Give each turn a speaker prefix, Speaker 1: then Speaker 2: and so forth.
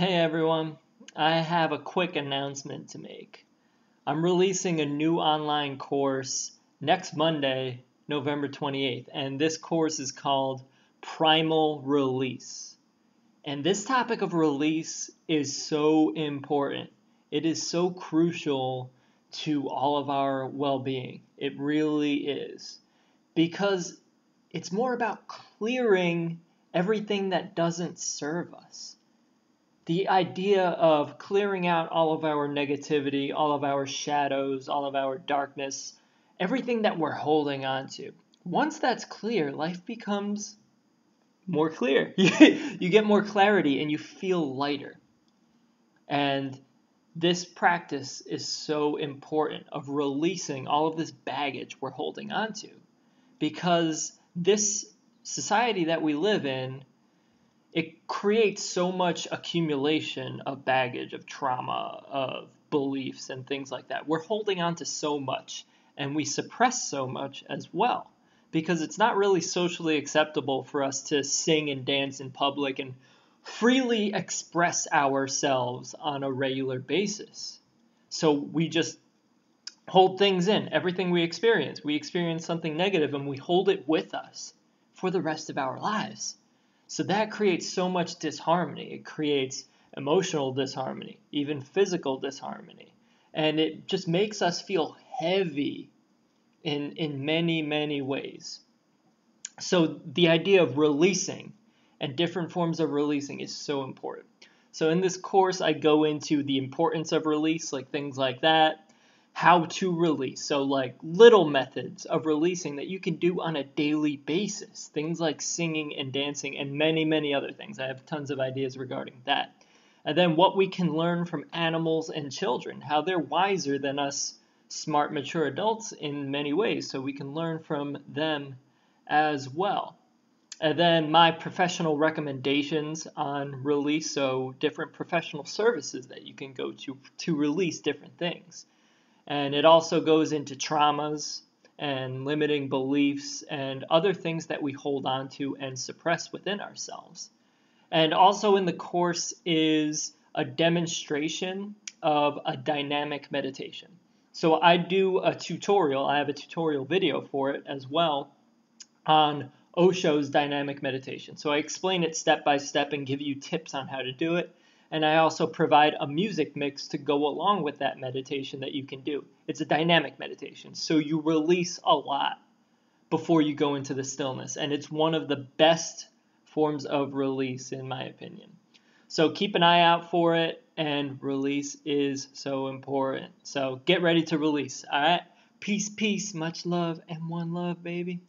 Speaker 1: Hey everyone, I have a quick announcement to make. I'm releasing a new online course next Monday, November 28th, and this course is called Primal Release. And this topic of release is so important. It is so crucial to all of our well being. It really is. Because it's more about clearing everything that doesn't serve us. The idea of clearing out all of our negativity, all of our shadows, all of our darkness, everything that we're holding on to. Once that's clear, life becomes more clear. you get more clarity and you feel lighter. And this practice is so important of releasing all of this baggage we're holding on to because this society that we live in it creates so much accumulation of baggage of trauma of beliefs and things like that we're holding on to so much and we suppress so much as well because it's not really socially acceptable for us to sing and dance in public and freely express ourselves on a regular basis. So we just hold things in, everything we experience. We experience something negative and we hold it with us for the rest of our lives. So that creates so much disharmony. It creates emotional disharmony, even physical disharmony. And it just makes us feel heavy in, in many, many ways. So the idea of releasing and different forms of releasing is so important. So in this course, I go into the importance of release, like things like that, how to release. So like little methods of releasing that you can do on a daily basis, things like singing and dancing and many, many other things. I have tons of ideas regarding that. And then what we can learn from animals and children, how they're wiser than us smart, mature adults in many ways, so we can learn from them as well. And then my professional recommendations on release, so different professional services that you can go to to release different things. And it also goes into traumas and limiting beliefs and other things that we hold on to and suppress within ourselves. And also in the course is a demonstration of a dynamic meditation. So I do a tutorial, I have a tutorial video for it as well on Osho's dynamic meditation. So I explain it step by step and give you tips on how to do it. And I also provide a music mix to go along with that meditation that you can do. It's a dynamic meditation, so you release a lot before you go into the stillness. And it's one of the best forms of release, in my opinion. So keep an eye out for it, and release is so important. So get ready to release, all right? Peace, peace, much love, and one love, baby.